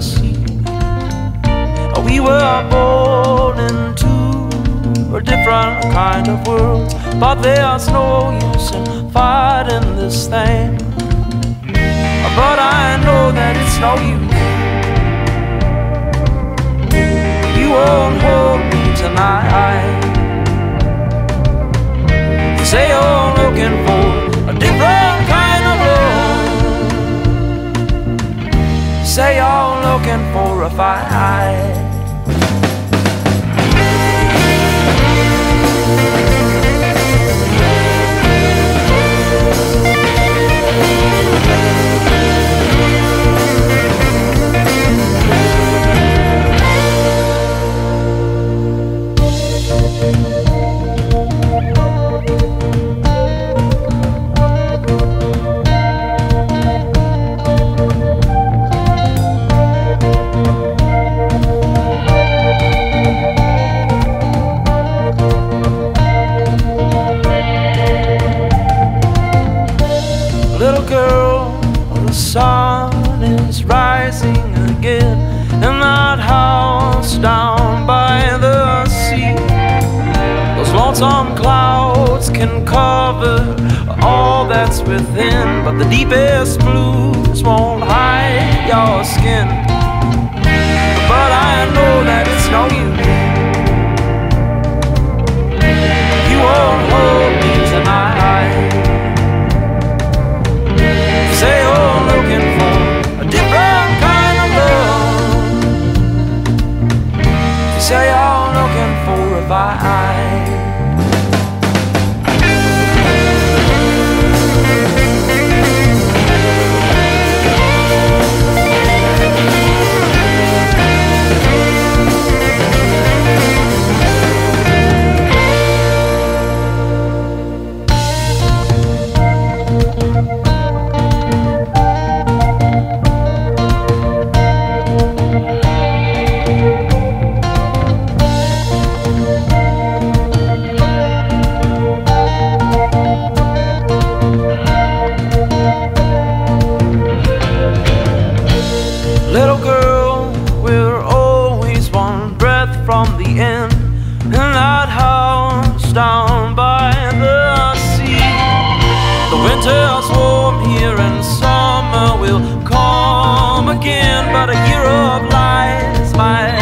sea. We were born into a different kind of world, but there's no use in fighting this thing. But I know that it's no use. You won't hold. Looking for a fight. Is rising again in that house down by the sea. Those lonesome clouds can cover all that's within, but the deepest blues won't hide your skin. Love. You winter's warm here and summer will come again. But a year of lies, my